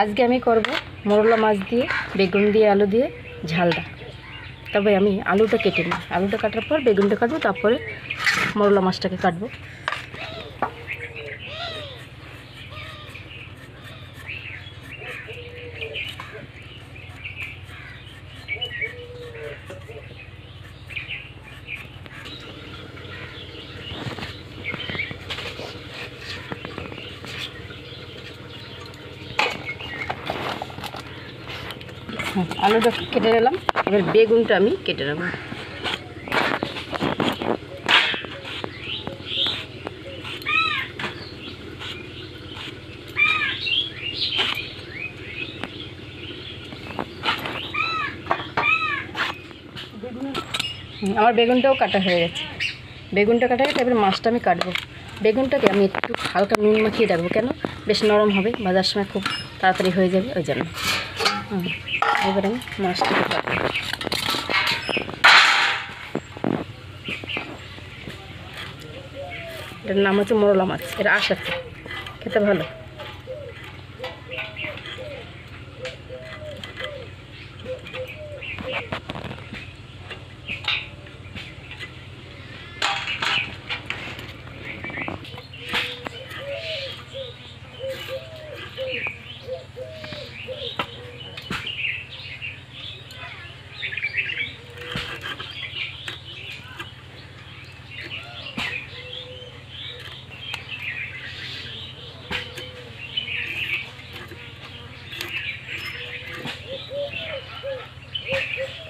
আজকে আমি করব মরলা মাছ দিয়ে, বেগুন দিয়ে, আলু দিয়ে ঝালটা। তবে আমি আলুটা কেটে নিই। আলুটা কাটার পর বেগুনটা কাটবো, তারপরে মরলা মাছটাকে কাটবো। আলুটা কেটে নিলাম। এবার বেগুনটা আমি কেটে নেব। আমার বেগুনটাও কাটা হয়ে গেছে। বেগুনটা কাটা গেছে এবার মাছটা আমি কাটবো। বেগুনটাকে আমি একটু হালকা নুন মাখিয়ে রাখব। কেন? বেশ নরম হবে বাজার সময় খুব তাড়াতাড়ি হয়ে যাবে ওই জন্য। হুম, এবার আমি মাছটিকে পাবো এটার নাম হচ্ছে মরলা মাছ এটা আশাতে খেতে ভালো।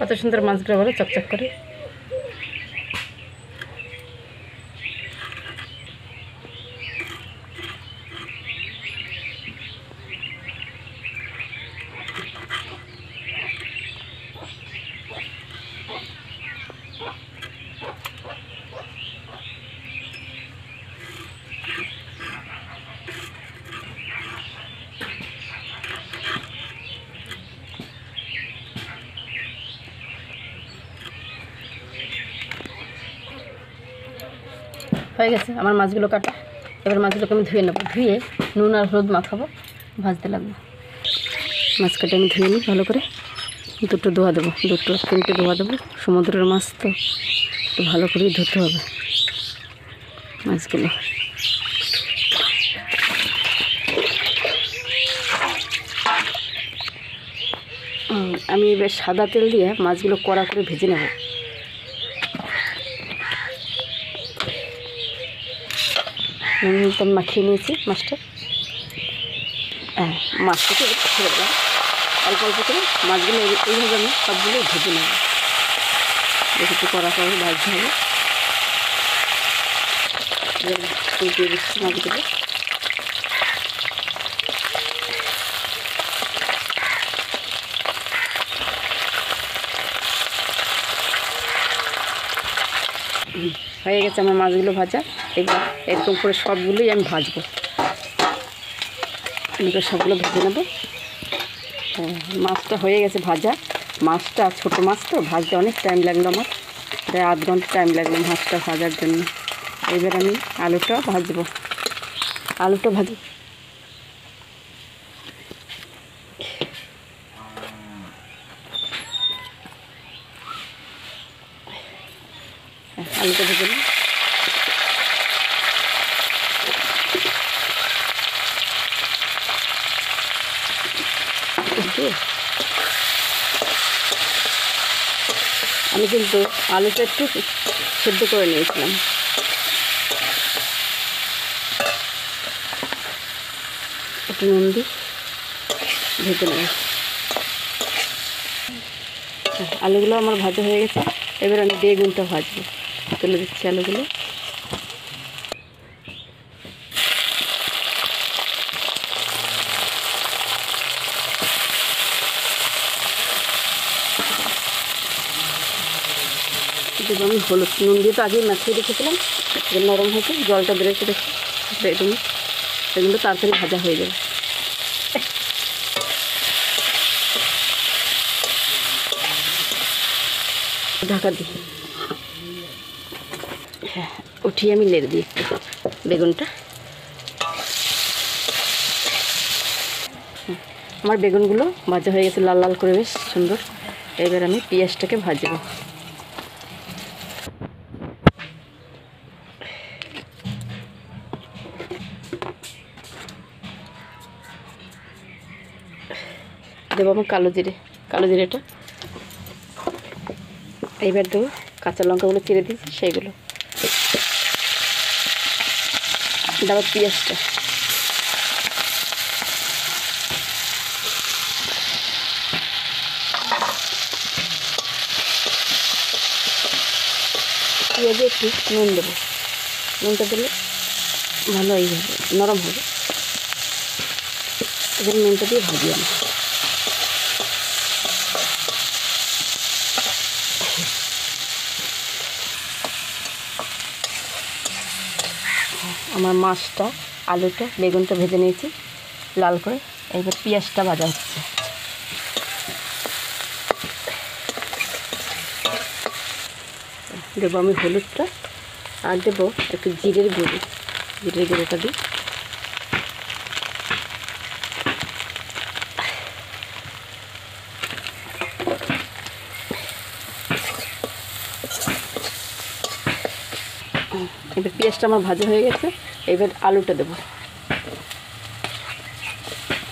কত সুন্দর মাছগুলো বলো চকচক করে। হয়ে গেছে, আমার মাছগুলো কাটা। এবার মাছগুলোকে আমি ধুয়ে নেব। ধুয়ে নুন আর হলুদ মাখাবো, ভাজতে লাগবো। মাছ কাটে আমি ধুয়ে নিই, ভালো করে। দুটো ধোয়া দেবো, দুটো, তিনটে ধোয়া দেবো। সমুদ্রের মাছ তো একটু ভালো করেই ধুতে হবে মাছগুলো। আমি এবার সাদা তেল দিয়ে মাছগুলো কড়া করে ভেজে নেব। নুন তো মাখিয়ে নিয়েছি, মাছটা। হ্যাঁ মাছটাকে একটু ছেড়ে দিলাম অল্প অল্প করে মাছগুলো এই- এইভাবে আমি সবগুলো ভেজে নেব। দেখি একটু কড়া করে ভাজতে হবে। এবার দিয়ে হয়ে গেছে আমার মাছগুলো ভাজা। এবার এরকম করে সবগুলোই আমি ভাজবো। এবার সবগুলো ভেজে নেব। হ্যাঁ, মাছটা হয়ে গেছে ভাজা। মাছটা ছোটো মাছ তো ভাজতে অনেক টাইম লাগল আমার। প্রায় আধ ঘণ্টা টাইম লাগল মাছটা ভাজার জন্য। এবার আমি আলুটা ভাজবো। আলুটা ভাজি আলুটা ভেজে নিই। আমি কিন্তু আলুটা একটু সেদ্ধ করে নিয়েছিলাম। একটু নুন দিই ভেজে নেব। আলুগুলো আমার ভাজা হয়ে গেছে, এবার আমি বেগুনটা ভাজবো। তুলে দিচ্ছি আলুগুলো। দেবো আমি হলুদ নুন দিয়ে তো আগেই মাখিয়ে রেখেছিলাম নরম হয়েছে, জলটা বেরোতে দেখি বেগুন সেগুলো তাড়াতাড়ি ভাজা হয়ে যাবে। ঢাকা দিই হ্যাঁ উঠিয়ে আমি নেড়ে দিই একটু। বেগুনটা। আমার বেগুনগুলো ভাজা হয়ে গেছে, লাল লাল করে বেশ সুন্দর। এবার আমি পেঁয়াজটাকে ভাজবো। দেবো আমি কালো জিরে, কালো জিরেটা। এইবার দেবো কাঁচা লঙ্কাগুলো চিড়ে দিয়েছি, সেইগুলো। দেবো পেঁয়াজটা। পেঁয়াজে একটু নুন দেবো। নুনটা দিলে ভালো হয়ে যাবে, নরম হবে। এবার নুনটা দিয়ে ভাজি আমি আমার মাছটা, আলুটা, বেগুনটা ভেজে নিয়েছি, লাল করে। এবার পেঁয়াজটা ভাজা হচ্ছে। দেবো আমি হলুদটা, আর দেবো একটু জিরের গুঁড়ি। জিরের গুঁড়োটা দিই। এবার পেঁয়াজটা আমার ভাজা হয়ে গেছে। এবার আলুটা দেবো।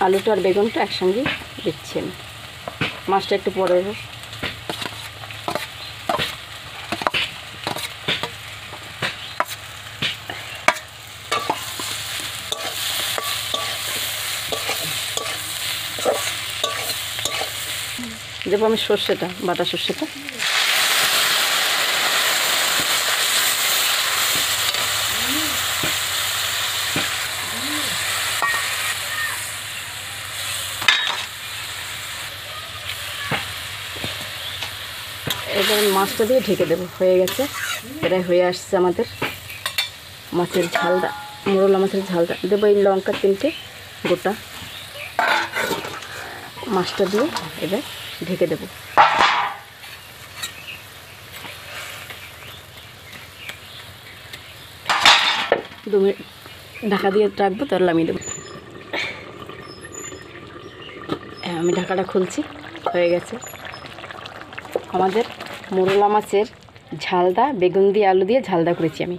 আলুটা আর বেগুনটা একসঙ্গে দিচ্ছি আমি। মাছটা একটু পরে দেবো আমি সর্ষেটা, বাটা সর্ষেটা। এবার মাছটা দিয়ে ঢেকে দেবো। হয়ে গেছে। প্রায় হয়ে আসছে আমাদের মাছের ঝালটা, মোরলা মাছের ঝালটা। দেবো এই লঙ্কা তিনটে গোটা। মাছটা দিয়ে এবার ঢেকে দেবো। দু মিনিট ঢাকা দিয়ে রাখব তার নামিয়ে দেবো। আমি ঢাকাটা খুলছি, হয়ে গেছে। আমাদের মোরলা মাছের ঝালদা বেগুন দিয়ে আলু দিয়ে ঝালদা করেছি আমি।